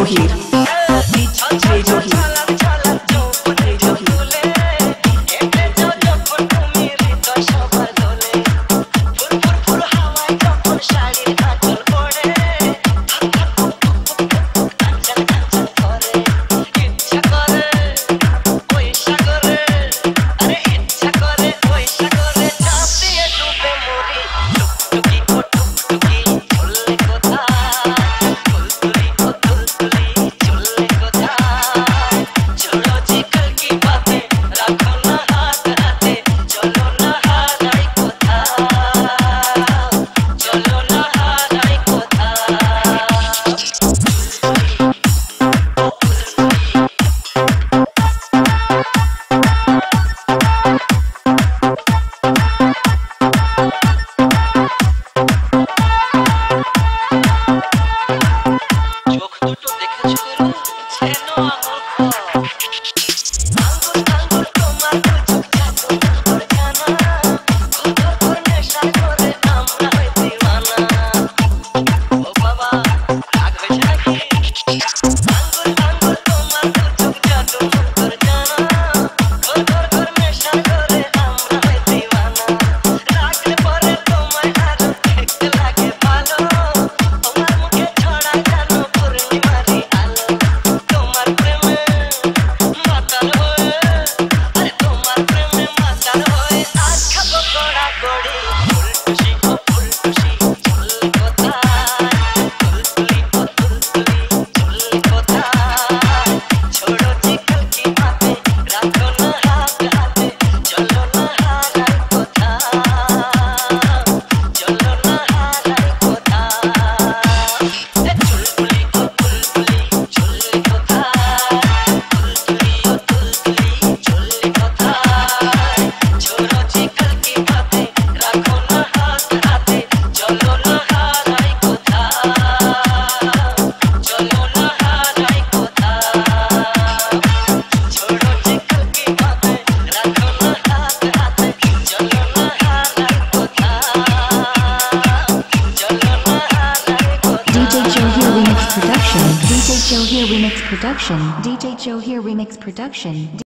Coheed. Production. DJ Joe here remix production. DJ Joe here remix production.